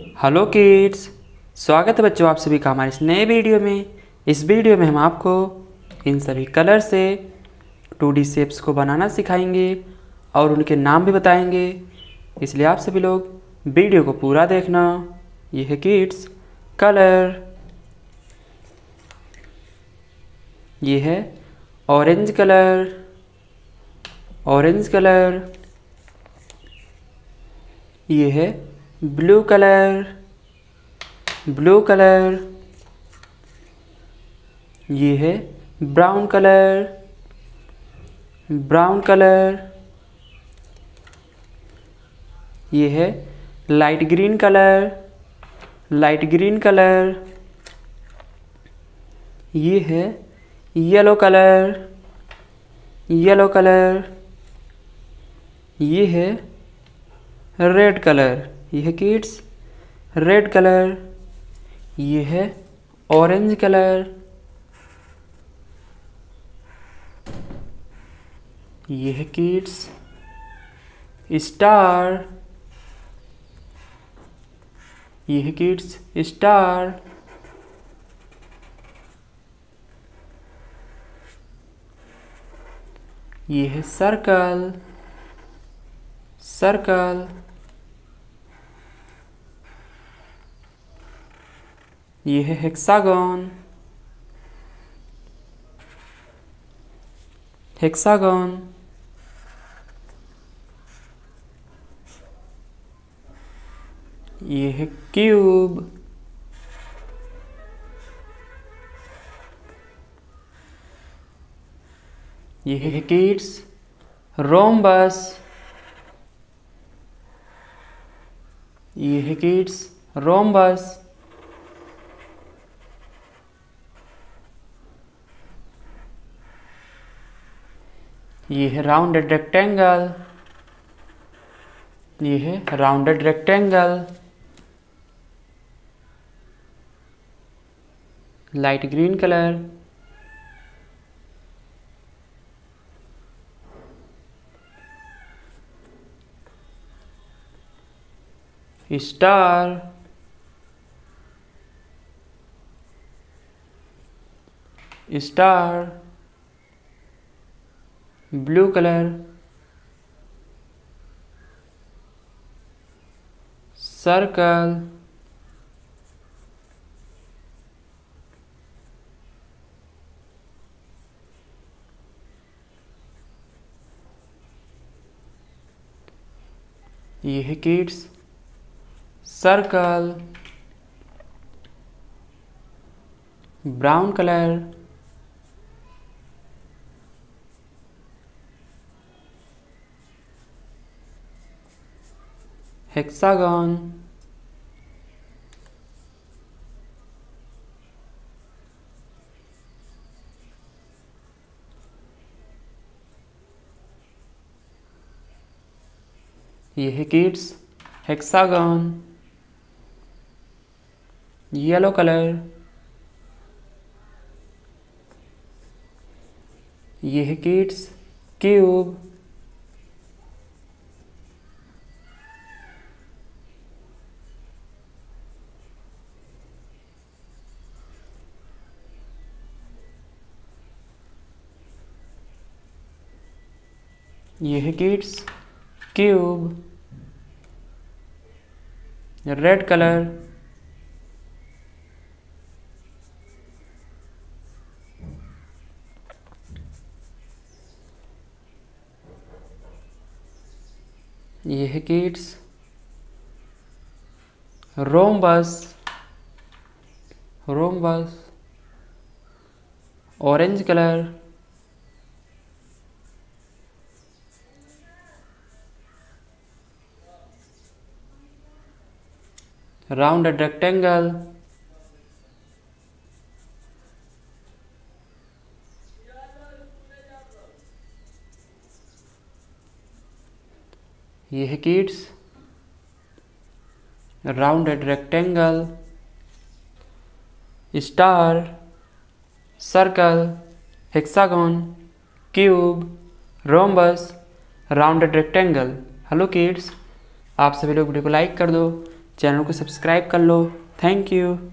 Hello kids, स्वागत है बच्चों आप सभी का हमारे इस नए वीडियो में। इस वीडियो में हम आपको इन सभी कलर से, टू डी शेप्स को बनाना सिखाएँगे और उनके नाम भी बताएँगे। इसलिए आप सभी लोग वीडियो को पूरा देखना। यह है किड्स, कलर। ये है ऑरेंज कलर। Orange colour. ये है ब्लू कलर ब्लू कलर, ये है ब्राउन कलर ब्राउन कलर, ये है light green colour, light green colour, ये है येलो कलर येलो कलर, ये है रेड कलर। ये है किड्स। Red colour. ये है ऑरेंज कलर। ये है किड्स। स्टार। ये है किड्स। स्टार। ये है सर्कल। सर्कल। ये है हेक्सागन हेक्सागन ये है क्यूब ये है किड्स रोमबस ये है किड्स रोमबस ये है राउंडेड रेक्टेंगल ये है rounded rectangle light green colour star star blue colour circle ये है kids circle brown colour hexagon ये है किड्स हेक्सागन येलो कलर ये है किड्स क्यूब ये है किड्स क्यूब रेड कलर ये है kids rhombus rhombus orange colour rounded rectangle. ये है kids rounded rectangle star circle hexagon cube rhombus rounded rectangle hello kids आप सभी लोग वीडियो को लाइक कर दो। चैनल को सब्सक्राइब कर लो। Thank you.